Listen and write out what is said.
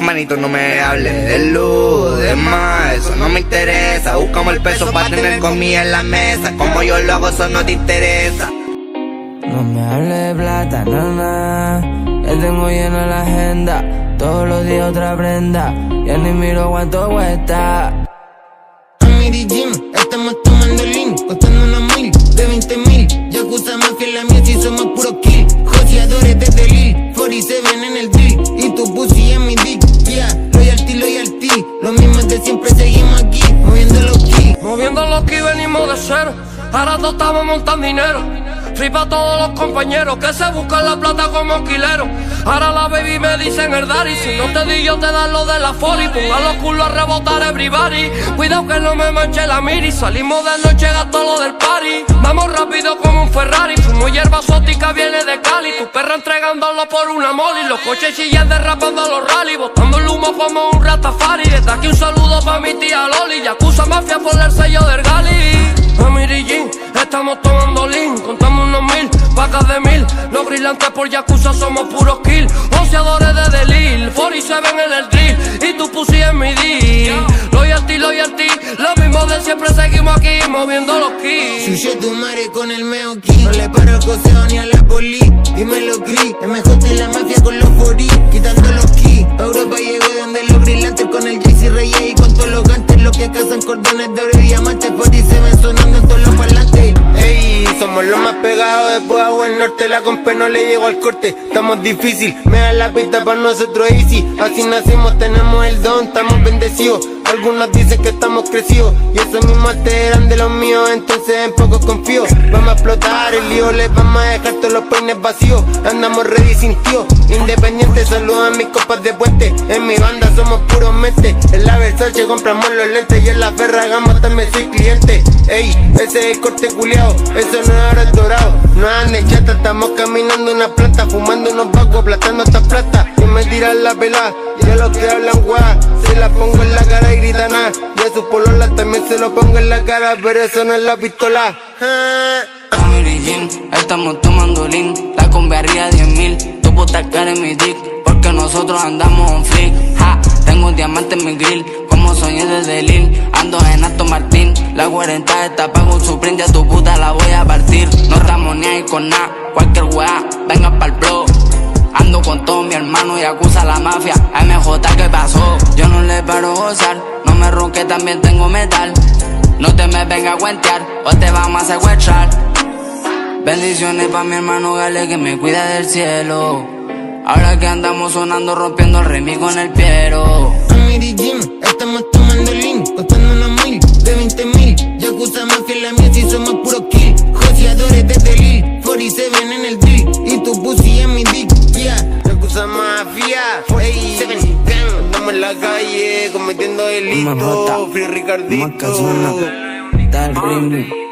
manito, no me hables de luz, de más, eso no me interesa. Buscamos el peso para tener comida en la mesa. Como yo lo hago, eso no te interesa. No me hable de plata, nada. Ya tengo llena la agenda. Todos los días otra prenda. Ya ni miro cuánto cuesta. Ahora todos estamos montando dinero. Free pa' todos los compañeros que se buscan la plata como alquileros. Ahora la baby me dicen el daddy. Si no te di yo te dan lo de la foli. Ponga los culos a rebotar everybody. Cuidado que no me manche la miri. Salimos de noche gasto lo del party. Vamos rápido como un Ferrari. Fumo hierba exótica, viene de Cali. Tu perra entregándolo por una moli. Los coches chillan derrapando los rally. Botando el humo como un ratafari. Desde aquí un saludo pa' mi tía Loli. Yakuza Mafia por el sello del Gali. Amiri Jean, estamos tomando lean, contamos unos mil, vacas de mil, los brillantes por Yakuza somos puros kill, onceadores de Delil, 47 en el drill, y tu pussy en mi deal, loyalty, loyalty, lo mismo de siempre seguimos aquí, moviendo los keys. Suye tu madre con el meoqui No le paro al coseo ni a la poli Dímelo gris MJ y la mafia con los 40 el norte La compa no le llegó al corte, estamos difícil Me da la pista para nosotros easy. Así nacimos, tenemos el don, estamos bendecidos Algunos dicen que estamos crecidos Y esos mismos te eran de los míos Entonces en poco confío. Vamos a explotar el lío, les vamos a dejar todos los peines vacíos. Andamos ready sin tío Independiente, saludo a mis copas de puente. En mi banda somos puros mente En la Versace compramos los lentes Y en la Ferragamo también soy cliente. Ey, ese es el corte culiao Eso no es oro es dorado. No anden chata, estamos caminando una planta Fumando unos vagos, aplastando esta plata. Y me tiran la pelada Y a los que hablan guá se lo pongo en la cara Pero eso no es la pistola. Amiri Jean, estamos tomando lean. La combi arriba 10 mil. Tu puta cara en mi dick. Porque nosotros andamos on flick. Tengo un diamante en mi grill. Como soñé desde Lil. Ando en Aston Martín. La 40 está pago un Supreme. Ya tu puta la voy a partir. No estamos ni ahí con nada. Cualquier weá, venga pa'l blow. Ando con todo mi hermano y acusa a la mafia. MJ, ¿qué pasó? Yo no le paro gozar. Me ronque, también tengo metal. No te me venga a cuentear o te vamos a secuestrar. Bendiciones pa' mi hermano Gale que me cuida del cielo. Ahora que andamos sonando, rompiendo el remix con el piero. Amiri Jim, estamos tomando lean, la calle cometiendo delitos. Free Ricardito. Tal remix.